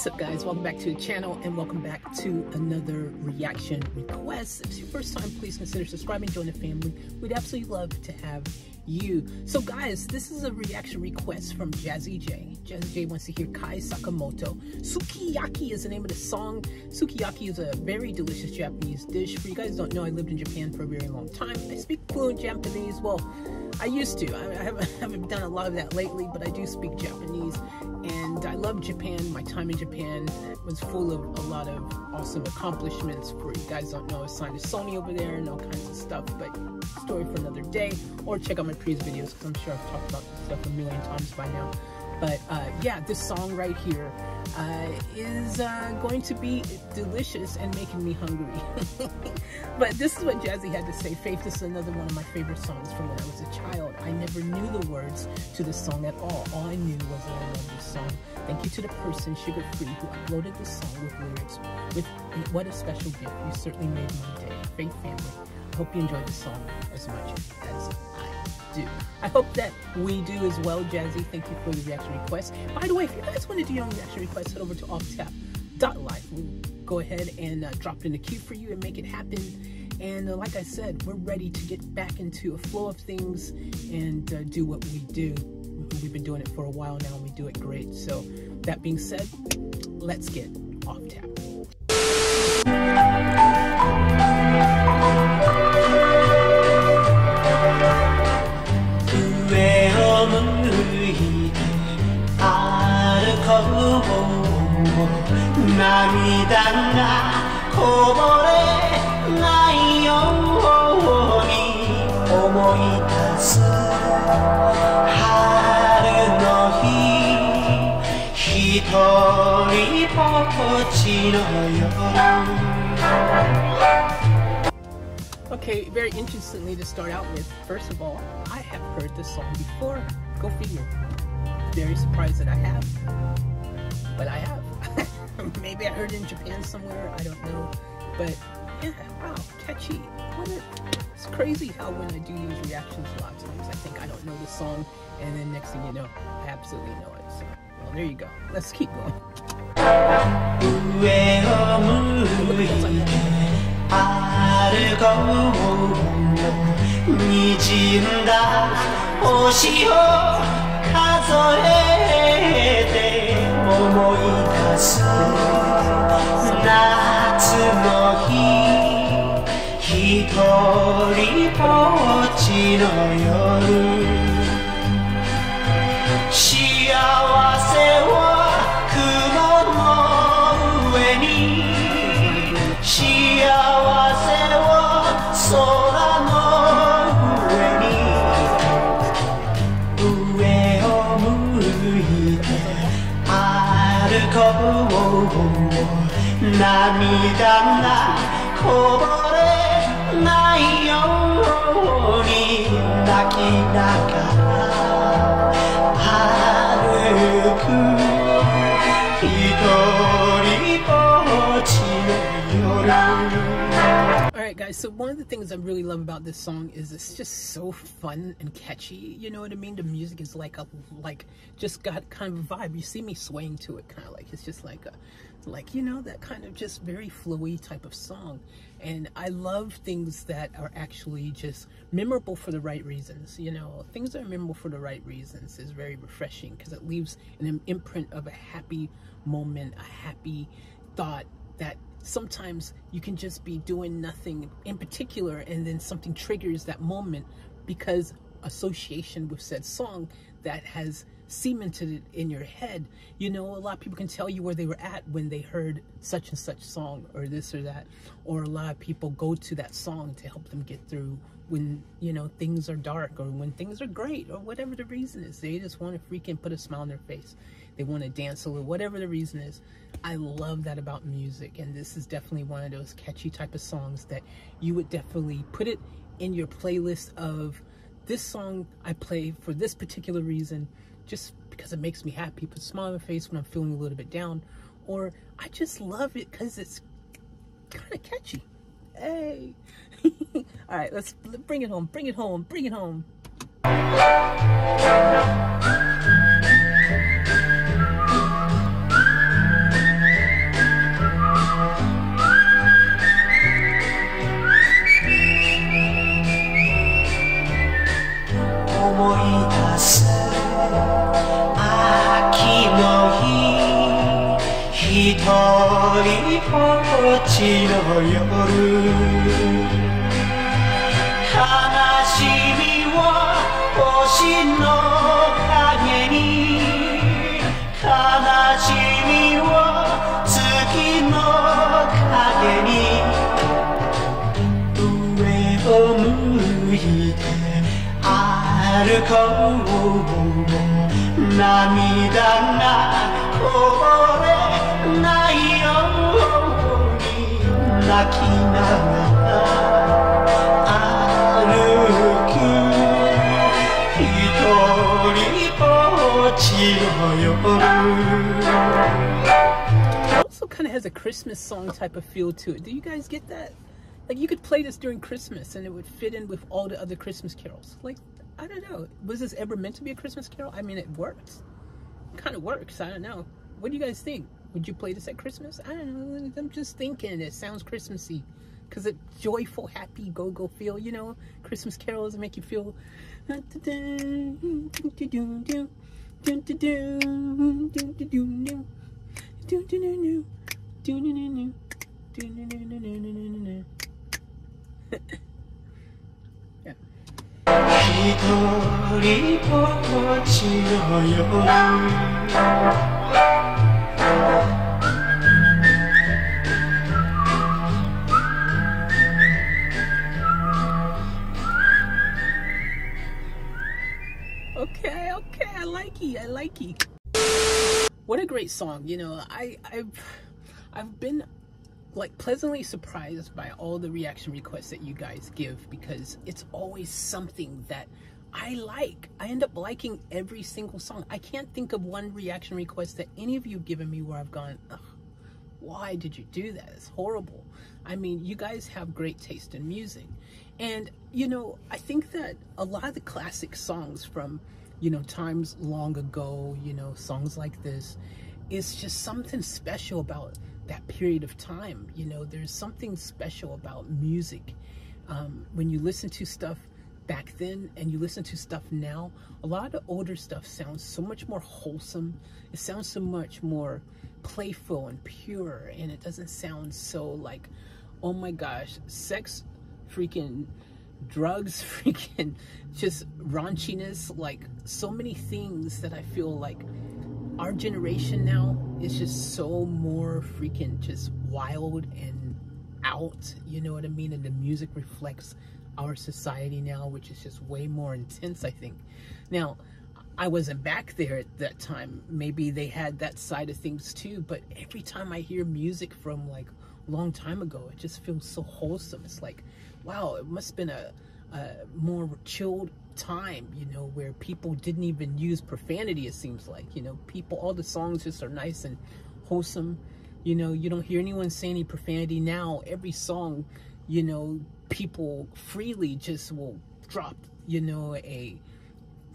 What's up guys? Welcome back to the channel and welcome back to another reaction request. If it's your first time, please consider subscribing, join the family. We'd absolutely love to have you. So guys, this is a reaction request from Jazzy J. Jazzy J wants to hear Kai Sakamoto. Sukiyaki is the name of the song. Sukiyaki is a very delicious Japanese dish. For you guys don't know, I lived in Japan for a very long time. I speak fluent Japanese. Well, I used to. I haven't, haven't done a lot of that lately, but I do speak Japanese. And I love Japan. My time in Japan was full of a lot of awesome accomplishments. For you guys don't know, I signed to Sony over there and all kinds of stuff. But story for another day. Or check out my previous videos because I'm sure I've talked about this stuff a million times by now. But uh, yeah, this song right here uh, is uh, going to be delicious and making me hungry. but this is what Jazzy had to say. Faith this is another one of my favorite songs from when I was a child. I never knew the words to the song at all. All I knew was that I loved this song. Thank you to the person, Sugar Free, who uploaded this song with lyrics. With what a special gift. You certainly made my day. Faith family. I hope you enjoyed the song as much as do. I hope that we do as well, Jazzy. Thank you for the reaction request. By the way, if you guys want to do your own reaction request, head over to offtap.life. We'll go ahead and uh, drop it in the queue for you and make it happen. And uh, like I said, we're ready to get back into a flow of things and uh, do what we do. We've been doing it for a while now and we do it great. So that being said, let's get off tap. Okay, very interestingly to start out with, first of all, I have heard this song before. Go figure. Very surprised that I have, but I have. Maybe I heard it in Japan somewhere, I don't know. But yeah, wow, catchy. What a, it's crazy how when I do these reactions a lot of times, I think I don't know the song, and then next thing you know, I absolutely know it. So, well, there you go. Let's keep going. す。夏の日ひとりぼっちの夜。涙がこぼれないように泣きながら歩く一人ぼっちの夜 Alright guys, so one of the things I really love about this song is it's just so fun and catchy, you know what I mean? The music is like a, like, just got kind of a vibe. You see me swaying to it, kind of like, it's just like a, like, you know, that kind of just very flowy type of song. And I love things that are actually just memorable for the right reasons. You know, things that are memorable for the right reasons is very refreshing because it leaves an imprint of a happy moment, a happy thought that sometimes you can just be doing nothing in particular and then something triggers that moment because association with said song that has cemented it in your head. You know, a lot of people can tell you where they were at when they heard such and such song or this or that. Or a lot of people go to that song to help them get through when, you know, things are dark or when things are great or whatever the reason is. They just want to freaking put a smile on their face. They want to dance a little, whatever the reason is. I love that about music. And this is definitely one of those catchy type of songs that you would definitely put it in your playlist of this song I play for this particular reason just because it makes me happy, puts a smile on my face when I'm feeling a little bit down, or I just love it because it's kind of catchy. Hey. All right, let's bring it home, bring it home, bring it home. ちの夜悲しみを星の影に悲しみを月の影に上を向いて歩こう涙がこぼれ also kind of has a Christmas song type of feel to it. Do you guys get that? Like you could play this during Christmas and it would fit in with all the other Christmas carols. Like, I don't know. Was this ever meant to be a Christmas carol? I mean, it works. kind of works. I don't know. What do you guys think? Would you play this at Christmas? I don't know. I'm just thinking it sounds Christmassy. Because it's joyful, happy, go-go feel, you know? Christmas carols make you feel... yeah. like it. I like it. What a great song. You know, I, I've I've been like pleasantly surprised by all the reaction requests that you guys give because it's always something that I like. I end up liking every single song. I can't think of one reaction request that any of you have given me where I've gone, why did you do that? It's horrible. I mean, you guys have great taste in music. And, you know, I think that a lot of the classic songs from, you know, times long ago, you know, songs like this, It's just something special about that period of time. You know, there's something special about music. Um, when you listen to stuff back then and you listen to stuff now, a lot of the older stuff sounds so much more wholesome. It sounds so much more playful and pure and it doesn't sound so like, oh my gosh, sex freaking drugs, freaking just raunchiness, like so many things that I feel like our generation now is just so more freaking just wild and out, you know what I mean? And the music reflects our society now, which is just way more intense, I think. Now, I wasn't back there at that time. Maybe they had that side of things too, but every time I hear music from like a long time ago, it just feels so wholesome. It's like, wow, it must have been a, a more chilled time, you know, where people didn't even use profanity, it seems like. You know, people, all the songs just are nice and wholesome. You know, you don't hear anyone say any profanity now. Every song, you know, people freely just will drop, you know, a,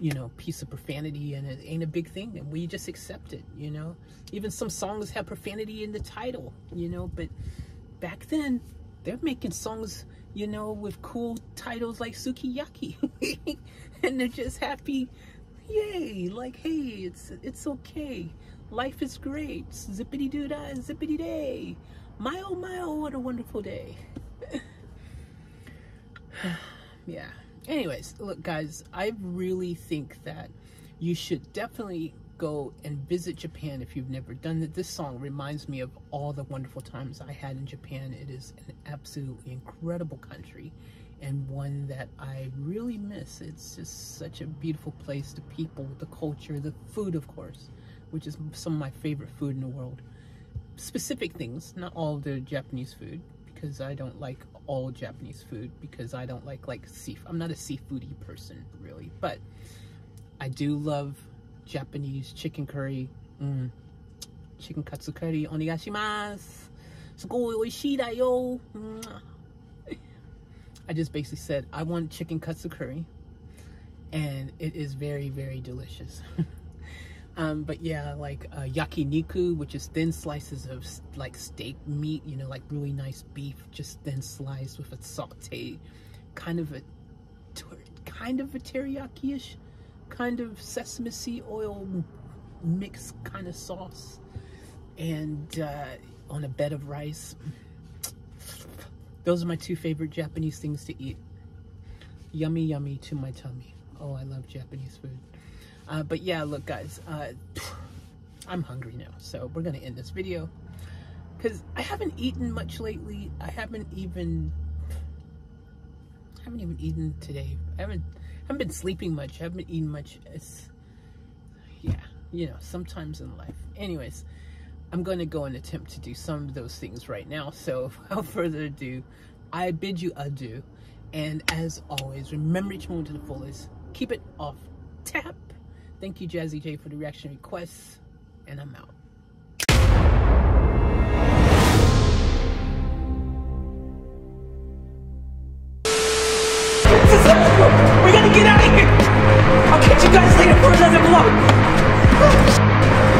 you know, piece of profanity and it ain't a big thing. And we just accept it, you know. Even some songs have profanity in the title, you know, but back then, they're making songs you know, with cool titles like Sukiyaki. and they're just happy. Yay, like, hey, it's it's okay. Life is great. Zippity doo dah, zippity day. My oh my oh, what a wonderful day. yeah. Anyways, look, guys, I really think that you should definitely go and visit Japan if you've never done it. This song reminds me of all the wonderful times I had in Japan. It is an absolutely incredible country and one that I really miss. It's just such a beautiful place, the people, the culture, the food, of course, which is some of my favorite food in the world. Specific things, not all the Japanese food, because I don't like all Japanese food, because I don't like, like, seafood. I'm not a seafoody person, really, but I do love Japanese chicken curry. Mm. Chicken katsu curry, onegashimasu. Sugoi oishii da yo. I just basically said, I want chicken katsu curry. And it is very, very delicious. um, but yeah, like uh, yakiniku, which is thin slices of like steak meat, you know, like really nice beef, just thin sliced with a saute, kind of a, kind of a teriyaki-ish kind of sesame seed oil mix kind of sauce. And uh, on a bed of rice. Those are my two favorite Japanese things to eat. Yummy, yummy to my tummy. Oh, I love Japanese food. Uh, but yeah, look, guys, uh, I'm hungry now, so we're gonna end this video because I haven't eaten much lately. I haven't even, I haven't even eaten today. I haven't, haven't been sleeping much. Haven't been eating much. It's, yeah, you know, sometimes in life. Anyways, I'm going to go and attempt to do some of those things right now. So without further ado, I bid you adieu. And as always, remember each moment to the fullest. Keep it off tap. Thank you, Jazzy J, for the reaction requests. And I'm out. Out of here! I'll catch you